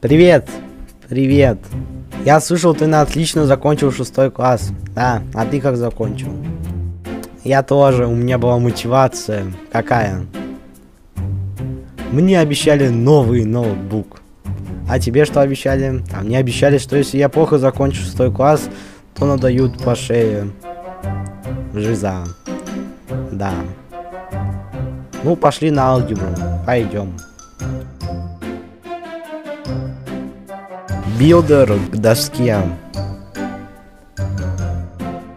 Привет! Привет! Я слышал, ты на отлично закончил шестой класс. Да, а ты как закончил? Я тоже, у меня была мотивация. Какая? Мне обещали новый ноутбук. А тебе что обещали? А мне обещали, что если я плохо закончу шестой класс, то надают по шее. Жиза. Да. Ну, пошли на алгебру. Пойдем. Билдер к доске.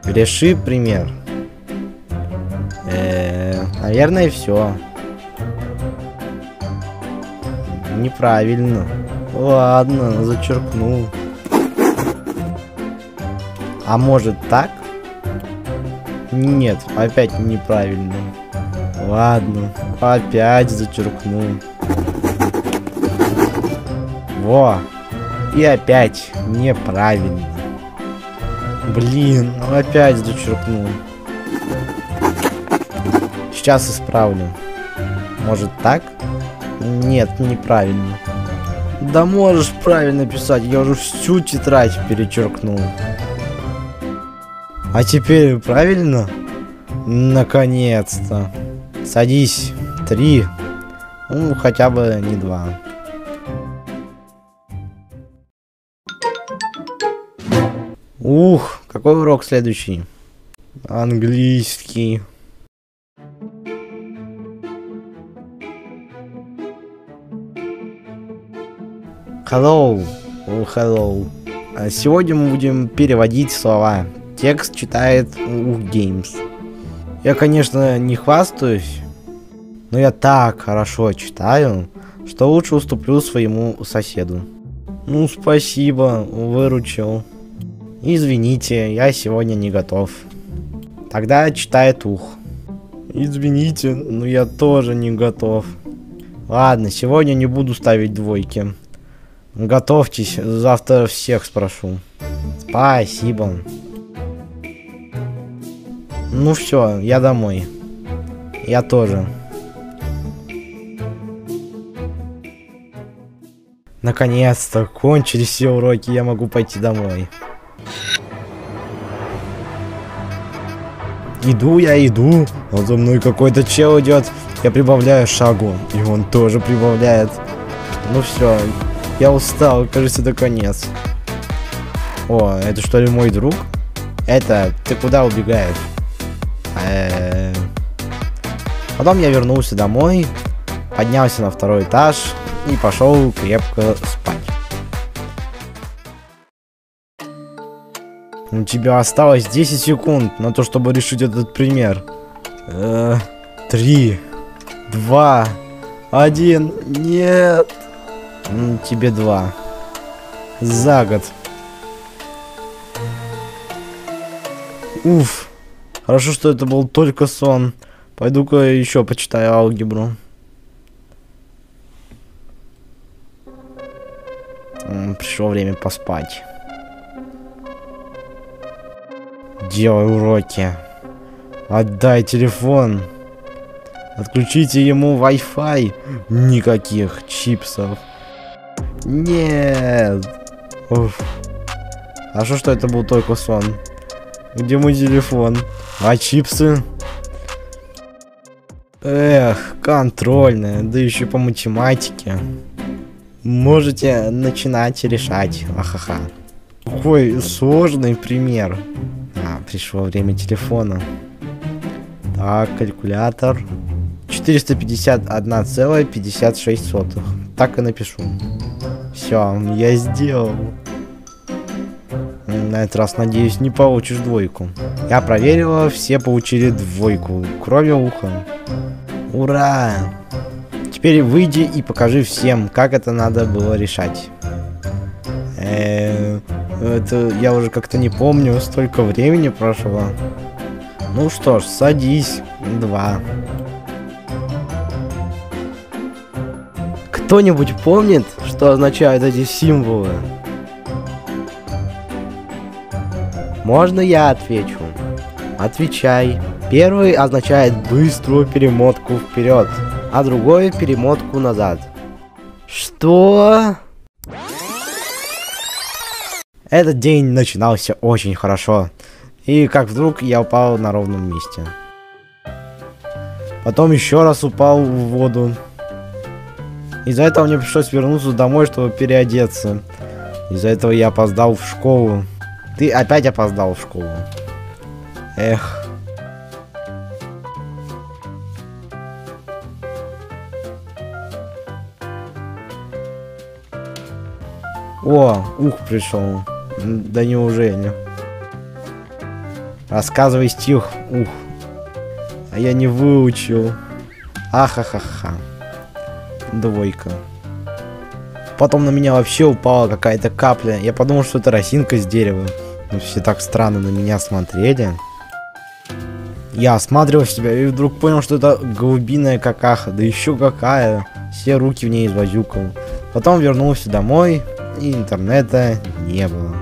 Реши пример. Э -э, наверное, все. Неправильно. Ладно, зачеркнул. А может так? Нет, опять неправильно. Ладно, опять зачеркнул. Во! И опять неправильно. Блин, опять зачеркнул. Сейчас исправлю. Может так? Нет, неправильно. Да можешь правильно писать, я уже всю тетрадь перечеркнул. А теперь правильно? Наконец-то. Садись. Три. Ну, хотя бы не два. Ух, какой урок следующий? Английский. Hello. Oh, hello. А сегодня мы будем переводить слова. Текст читает Ух Games. Я, конечно, не хвастаюсь, но я так хорошо читаю, что лучше уступлю своему соседу. Ну, спасибо, выручил. Извините, я сегодня не готов. Тогда читает ух. Извините, но я тоже не готов. Ладно, сегодня не буду ставить двойки. Готовьтесь, завтра всех спрошу. Спасибо. Ну все, я домой. Я тоже. Наконец-то, кончились все уроки, я могу пойти домой. Иду я, иду, а за мной какой-то чел идет. Я прибавляю шагу, и он тоже прибавляет. Ну все, я устал, кажется, это конец. О, это что ли мой друг? Это, ты куда убегаешь? Э -э Потом я вернулся домой, поднялся на второй этаж и пошел крепко спать. У тебя осталось 10 секунд на то, чтобы решить этот пример. Э три, два, один, нет. Тебе два. За год. Уф. Хорошо, что это был только сон. Пойду-ка еще почитаю алгебру. Пришло время поспать. Делай уроки. Отдай телефон. Отключите ему Wi-Fi. Никаких чипсов. Нет. Уф. А что, что это был только сон? Где мой телефон? А чипсы? Эх, контрольная, да еще по математике. Можете начинать решать. Ахаха. Какой сложный пример. Пришло время телефона. Так, калькулятор. 451,56. Так и напишу. Все, я сделал. На этот раз, надеюсь, не получишь двойку. Я проверила, все получили двойку, кроме уха. Ура! Теперь выйди и покажи всем, как это надо было решать. Э -э это я уже как-то не помню, столько времени прошло. Ну что ж, садись. Два. Кто-нибудь помнит, что означают эти символы? Можно я отвечу? Отвечай. Первый означает быструю перемотку вперед, а другой перемотку назад. Что? Этот день начинался очень хорошо. И как вдруг я упал на ровном месте. Потом еще раз упал в воду. Из-за этого мне пришлось вернуться домой, чтобы переодеться. Из-за этого я опоздал в школу. Ты опять опоздал в школу. Эх. О, ух, пришел. Да неужели? Рассказывай стих, ух. А я не выучил. Ахахаха. Двойка. Потом на меня вообще упала какая-то капля. Я подумал, что это росинка с дерева. Но все так странно на меня смотрели. Я осматривал себя и вдруг понял, что это голубиная какаха. Да еще какая. Все руки в ней извозюкал. Потом вернулся домой, и интернета не было.